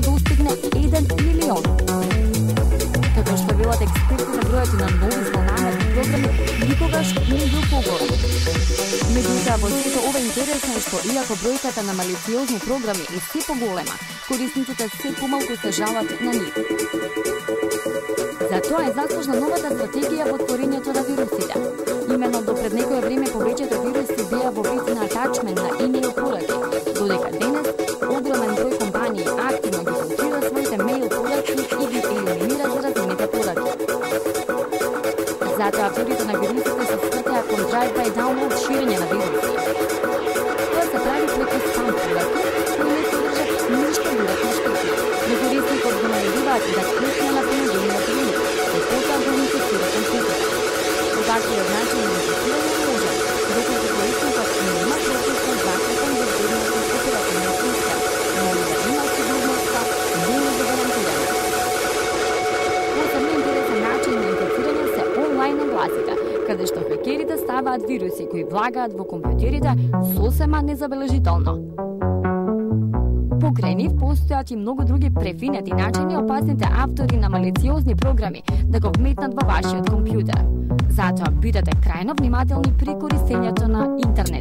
да достигне 1 милион. Како што велат експертите, бројот на нови злонамерни програми никогаш не бил поголем. Меѓутоа, во сето ова интересно е што иако бројката на малициозни програми е се поголема, корисниците се помалку се жалат на нив. Затоа е заслужна новата стратегија во творењето на вирусите. Имено, до пред некое време повеќето вируси беа во вид на атачмен на имейл своите мейл и ги за заразените пораки. Затоа авторите на вирусите се скртеа кон drive-by download ширење на вируси. Тоа се прави преку спам пораки, кои не содржат ништо директно штети, но корисникот го наредуваат да кликне на понудениот линк, и потоа го инфектира компјутерот. Оваквиот начин класика, каде што хакерите ставаат вируси кои влагаат во компјутерите сосема незабележително. Покрај нив постојат и многу други префинети начини опасните автори на малициозни програми да го вметнат во вашиот компјутер. Затоа бидете крајно внимателни при користењето на интернет.